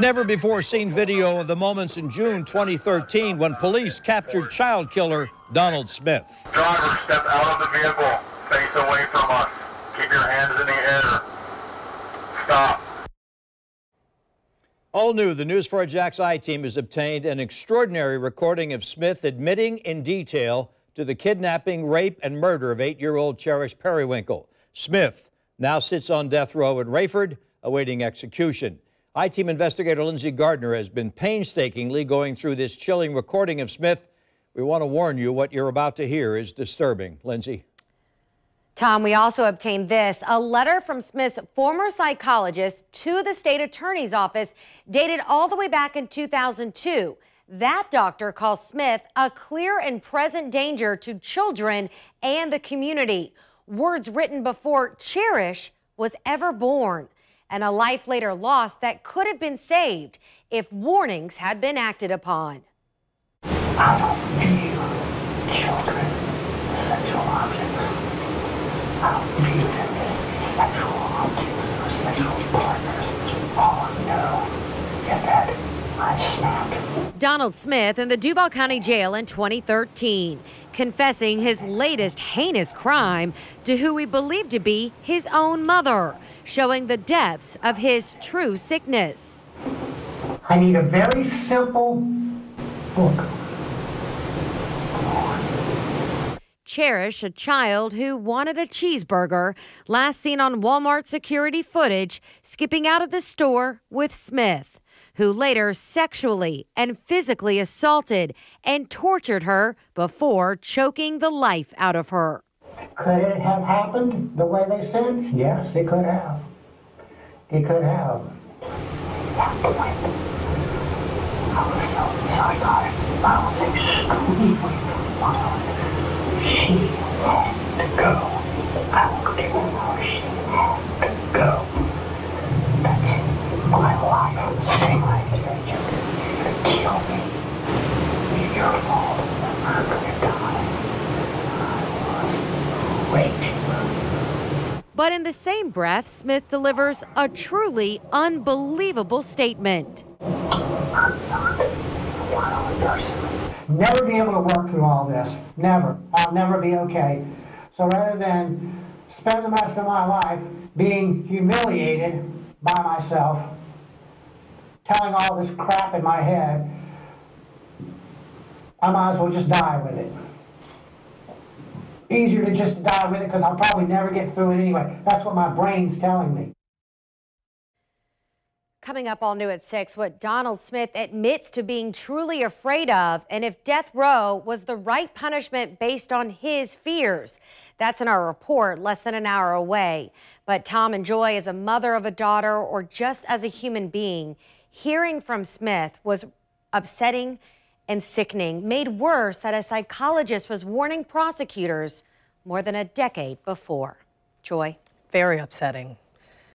Never before seen video of the moments in June 2013 when police captured child killer Donald Smith. Driver, step out of the vehicle. Face away from us. Keep your hands in the air. Stop. All new, the News 4 Jax I team has obtained an extraordinary recording of Smith admitting in detail to the kidnapping, rape, and murder of eight-year-old Cherish Perrywinkle. Smith now sits on death row in Raiford awaiting execution. I-Team investigator Lindsay Gardner has been painstakingly going through this chilling recording of Smith. We want to warn you what you're about to hear is disturbing. Lindsay. Tom, we also obtained this a letter from Smith's former psychologist to the state attorney's office dated all the way back in 2002. That doctor calls Smith a clear and present danger to children and the community. Words written before Cherish was ever born, and a life later lost that could have been saved if warnings had been acted upon. Children sexual objects. Sexual objects or sexual partners. All I know is that I snapped. Donald Smith in the Duval County Jail in 2013, confessing his latest heinous crime to who he believed to be his own mother, showing the depths of his true sickness. I need a very simple book. Cherish, a child who wanted a cheeseburger, last seen on Walmart security footage, skipping out of the store with Smith, who later sexually and physically assaulted and tortured her before choking the life out of her. Could it have happened the way they said? Yes, it could have. It could have. I was so psychotic. I was extremely violent. She had to go. I care she had to go. That's my life. Stay right here. You're gonna kill me. It's your fault. I'm gonna die. I was raging. But in the same breath, Smith delivers a truly unbelievable statement. Never be able to work through all this. Never. I'll never be okay. So rather than spend the rest of my life being humiliated by myself, telling all this crap in my head, I might as well just die with it. Easier to just die with it because I'll probably never get through it anyway. That's what my brain's telling me. Coming up all new at 6, what Donald Smith admits to being truly afraid of, and if death row was the right punishment based on his fears. That's in our report, less than an hour away. But Tom and Joy, as a mother of a daughter or just as a human being, hearing from Smith was upsetting and sickening, made worse that a psychologist was warning prosecutors more than a decade before. Joy. Very upsetting.